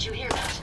Did you hear that?